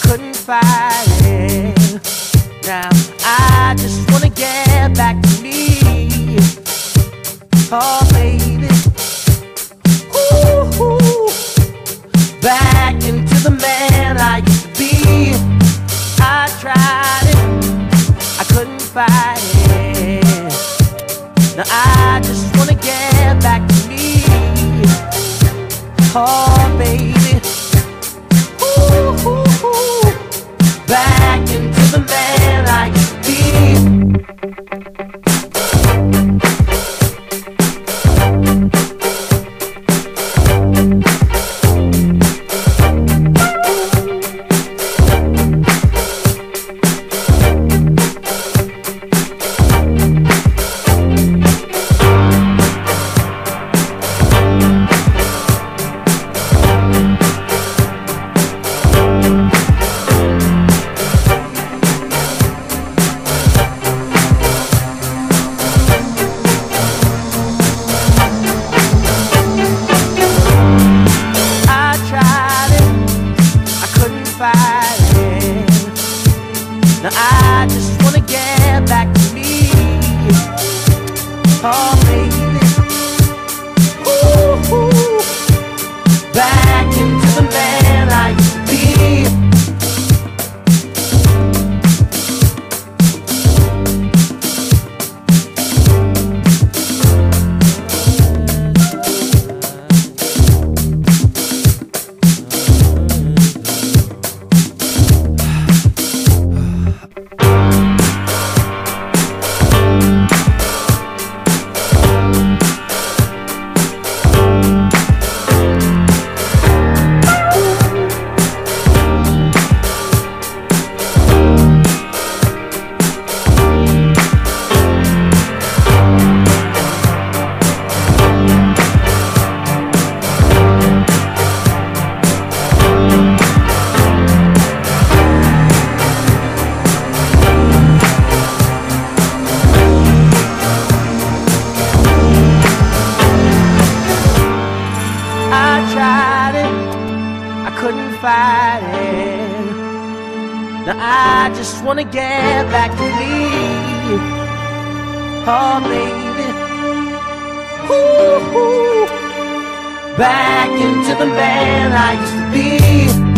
couldn't fight it. Now I just wanna get back to me. Oh, baby. Ooh, ooh. Back into the man I used to be. I tried it, I couldn't fight it. Now I just Just I couldn't fight it. Now I just wanna get back to me. Oh, baby. Ooh, ooh. Back into the man I used to be.